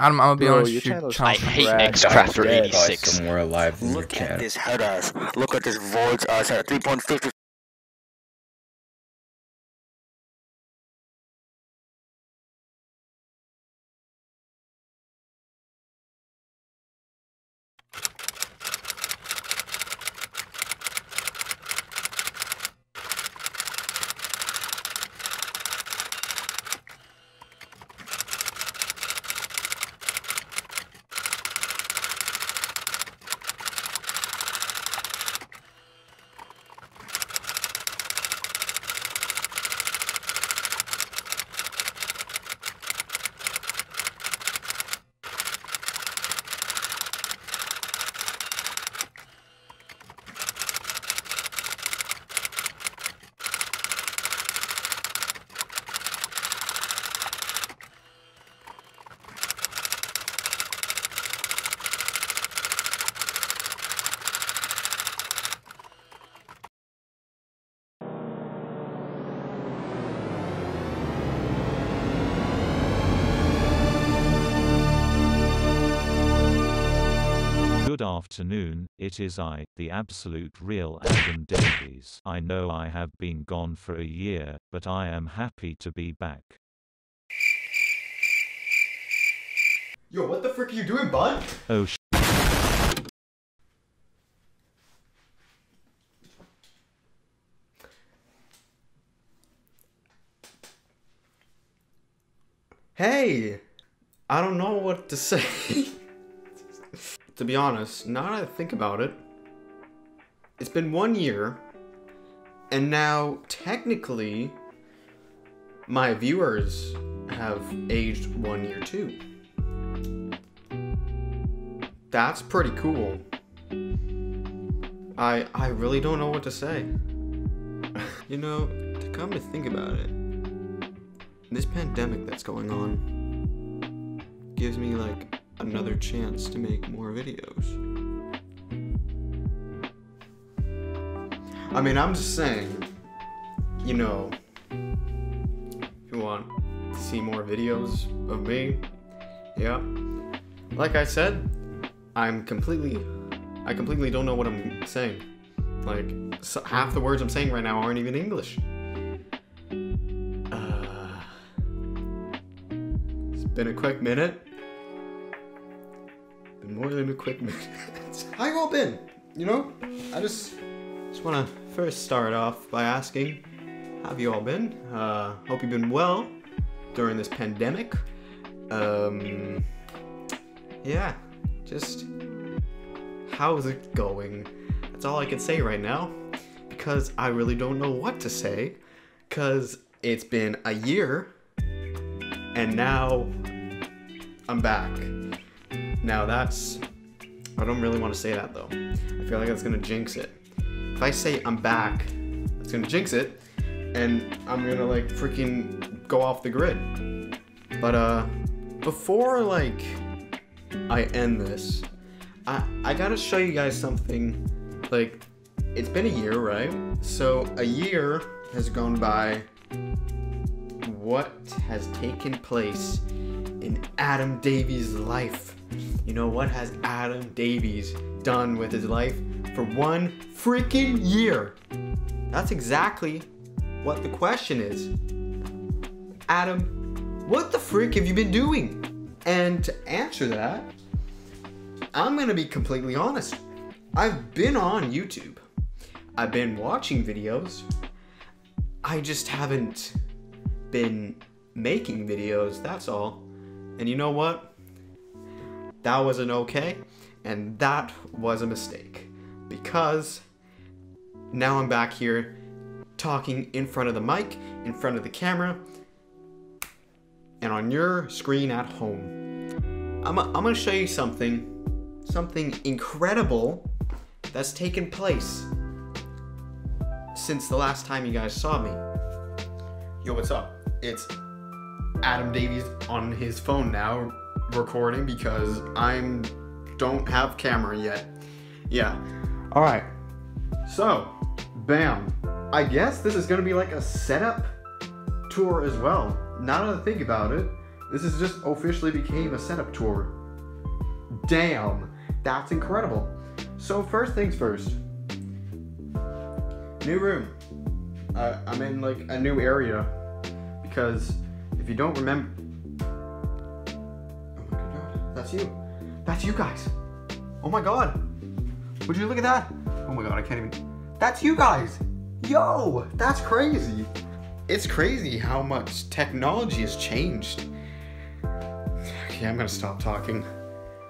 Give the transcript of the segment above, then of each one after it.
Adam, I'm gonna be Bro, honest. your Your channel's I hate Trash. Xcrafter Dead. 86. Somewhere alive than your Look at this head ass. Look at this voice ass at 3.50. afternoon, it is I, the absolute real Adam Davies. I know I have been gone for a year, but I am happy to be back. Yo, what the frick are you doing, bud? Oh sh Hey! I don't know what to say. To be honest, now that I think about it, it's been one year, and now technically, my viewers have aged one year too. That's pretty cool. I I really don't know what to say. you know, to come to think about it, this pandemic that's going on gives me like another chance to make more videos. I mean, I'm just saying, you know, if you want to see more videos of me, yeah. Like I said, I'm completely, I completely don't know what I'm saying. Like, so half the words I'm saying right now aren't even English. Uh, it's been a quick minute. More than minute. How you all been? You know, I just just want to first start off by asking, how have you all been? Uh, hope you've been well during this pandemic. Um, yeah, just how's it going? That's all I can say right now because I really don't know what to say because it's been a year and now I'm back. Now that's I don't really want to say that though. I feel like that's gonna jinx it. If I say I'm back, it's gonna jinx it, and I'm gonna like freaking go off the grid. But uh, before like I end this, I I gotta show you guys something. Like, it's been a year, right? So a year has gone by. What has taken place in Adam Davies' life? You know what has Adam Davies done with his life for one freaking year? That's exactly what the question is. Adam, what the freak have you been doing? And to answer that, I'm gonna be completely honest. I've been on YouTube. I've been watching videos. I just haven't been making videos, that's all. And you know what? That wasn't okay, and that was a mistake. Because now I'm back here talking in front of the mic, in front of the camera, and on your screen at home. I'm, I'm gonna show you something, something incredible that's taken place since the last time you guys saw me. Yo, what's up? It's Adam Davies on his phone now recording because I'm don't have camera yet. Yeah. All right. So, bam. I guess this is gonna be like a setup tour as well. Now that I think about it, This is just officially became a setup tour. Damn, that's incredible. So first things first. New room. Uh, I'm in like a new area because you don't remember, oh my god, that's you. That's you guys. Oh my god. Would you look at that? Oh my god, I can't even. That's you guys. Yo, that's crazy. It's crazy how much technology has changed. Okay, I'm gonna stop talking.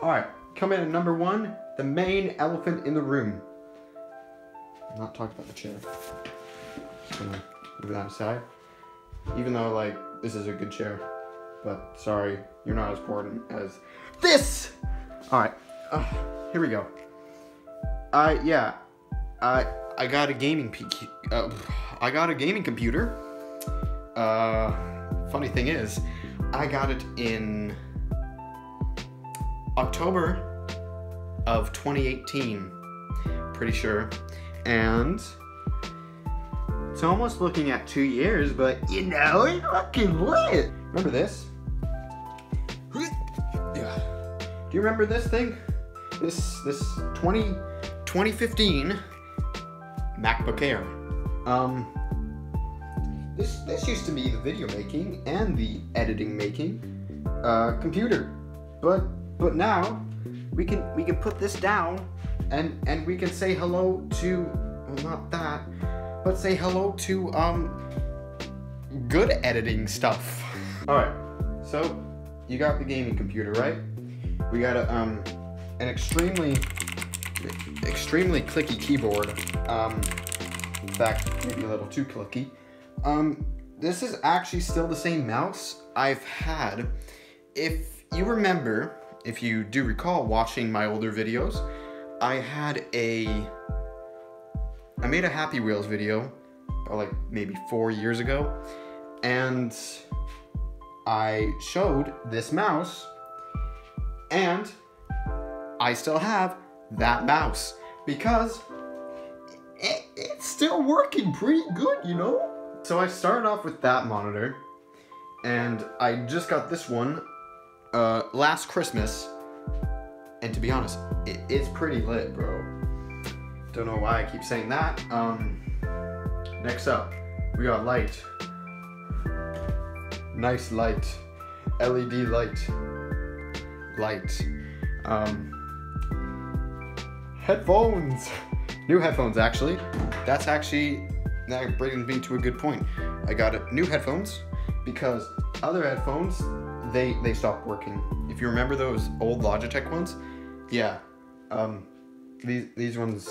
All right, coming in at number one, the main elephant in the room. I'm not talking about the chair. Just gonna move that aside. Even though, like, this is a good chair. But sorry, you're not as important as this! Alright, uh, here we go. Uh, yeah. I I got a gaming PC. Uh, I got a gaming computer. Uh, funny thing is, I got it in October of 2018. Pretty sure. And it's almost looking at two years, but you know, it's fucking lit. Remember this? Yeah. Do you remember this thing? This this 20 2015 MacBook Air. Um this this used to be the video making and the editing making uh, computer. But but now we can we can put this down and and we can say hello to well not that but say hello to um good editing stuff. All right so you got the gaming computer right? We got a um an extremely extremely clicky keyboard. Um in fact maybe a little too clicky. Um this is actually still the same mouse i've had. If you remember if you do recall watching my older videos, I had a I made a Happy Wheels video about like maybe four years ago, and I showed this mouse, and I still have that mouse because it, it's still working pretty good, you know? So I started off with that monitor, and I just got this one uh, last Christmas, and to be honest, it, it's pretty lit, bro. Don't know why I keep saying that. Um, next up, we got light. Nice light, LED light, light. Um, headphones, new headphones actually. That's actually that brings me to a good point. I got a, new headphones because other headphones they they stopped working. If you remember those old Logitech ones, yeah, um, these these ones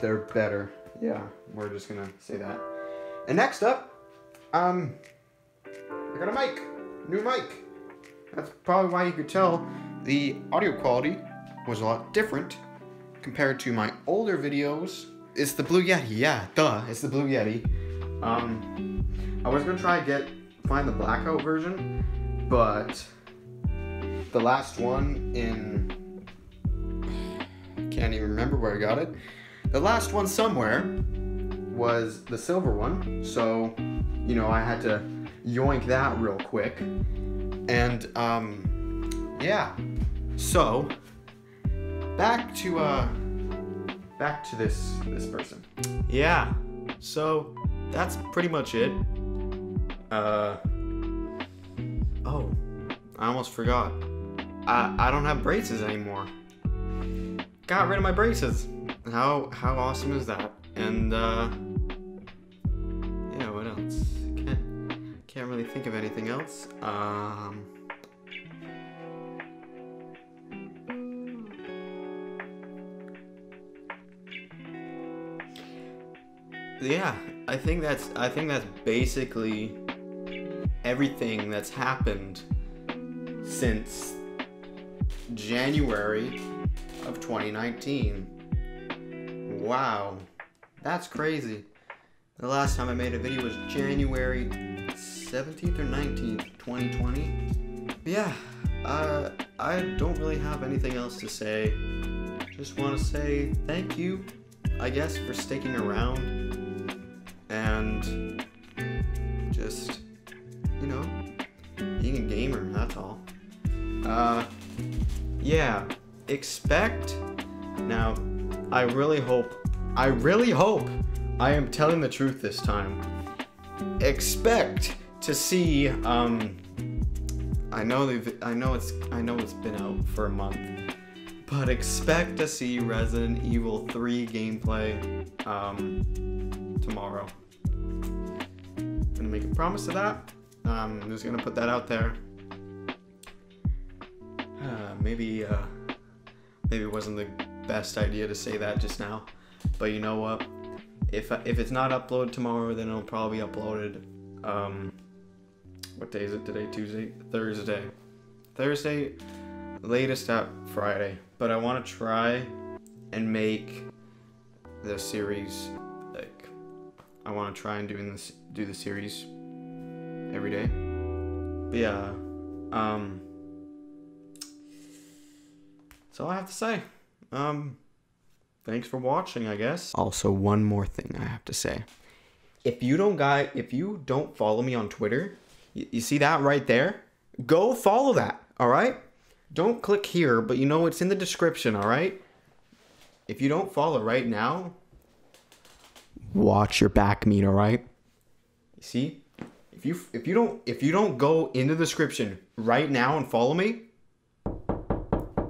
they're better. Yeah, we're just gonna say that. And next up, um, I got a mic, new mic. That's probably why you could tell the audio quality was a lot different compared to my older videos. It's the Blue Yeti, yeah, duh, it's the Blue Yeti. Um, I was gonna try to get find the blackout version, but the last one in can't even remember where I got it. The last one somewhere was the silver one, so you know I had to yoink that real quick, and um, yeah. So back to uh, back to this this person. Yeah. So that's pretty much it. Uh. Oh, I almost forgot. I I don't have braces anymore. Got rid of my braces. How how awesome is that? And uh yeah, what else? Can't can't really think of anything else. Um Yeah, I think that's I think that's basically everything that's happened since January of 2019. Wow, that's crazy. The last time I made a video was January 17th or 19th, 2020. Yeah, uh, I don't really have anything else to say. Just want to say thank you, I guess, for sticking around. And just, you know, being a gamer that's all. Uh, yeah, expect. Now, I really hope, I really hope I am telling the truth this time. Expect to see, um, I know they've, I know it's, I know it's been out for a month, but expect to see Resident Evil 3 gameplay, um, tomorrow. Gonna make a promise to that. Um, I'm just gonna put that out there. Uh, maybe, uh, maybe it wasn't the best idea to say that just now, but you know what? If if it's not uploaded tomorrow, then it'll probably be uploaded. Um, what day is it today? Tuesday, Thursday, Thursday, latest at Friday. But I want to try and make the series like I want to try and doing this do the series every day. But yeah, um, that's all I have to say. Um, thanks for watching, I guess. Also, one more thing I have to say. If you don't guy, if you don't follow me on Twitter, you, you see that right there? Go follow that, all right? Don't click here, but you know it's in the description, all right? If you don't follow right now, watch your back meat, all right? You see? If you if you don't if you don't go in the description right now and follow me,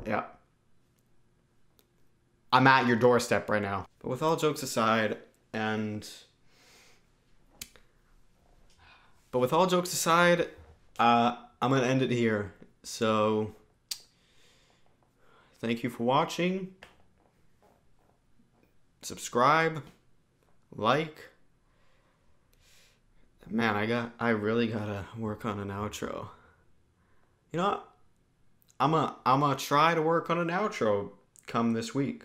yeah. I'm at your doorstep right now. But with all jokes aside, and but with all jokes aside, uh, I'm gonna end it here. So thank you for watching. Subscribe, like. Man, I got I really gotta work on an outro. You know? I'm a I'm gonna try to work on an outro come this week.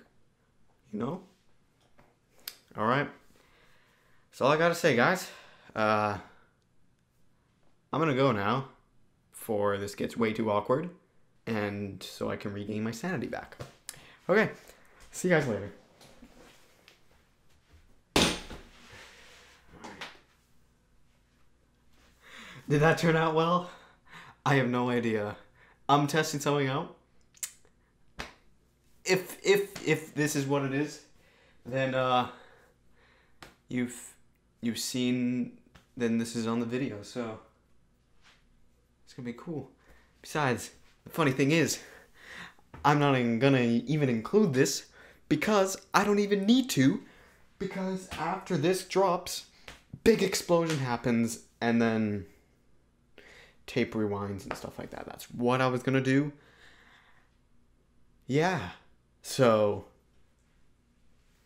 You know? All right. That's all I gotta say, guys. Uh, I'm gonna go now, for this gets way too awkward, and so I can regain my sanity back. Okay. See you guys later. Did that turn out well? I have no idea. I'm testing something out. If if if this is what it is, then uh you've you've seen then this is on the video, so it's gonna be cool. Besides, the funny thing is, I'm not even gonna even include this because I don't even need to because after this drops, big explosion happens and then tape rewinds and stuff like that. That's what I was gonna do. Yeah. So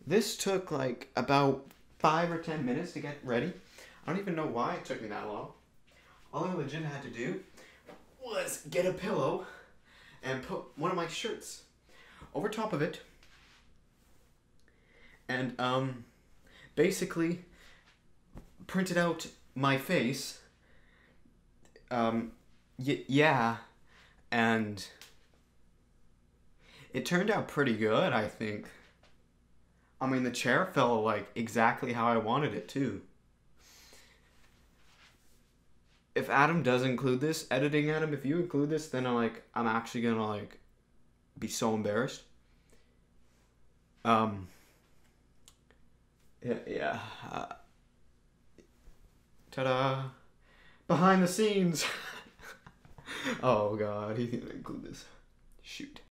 this took like about five or ten minutes to get ready. I don't even know why it took me that long. All I legit had to do was get a pillow and put one of my shirts over top of it and um basically printed out my face um yeah and it turned out pretty good i think. I mean the chair fell like exactly how i wanted it to if adam does include this editing adam if you include this then i'm like i'm actually gonna like be so embarrassed. Um yeah yeah uh, ta-da. Behind the scenes. Oh god he didn't include this. Shoot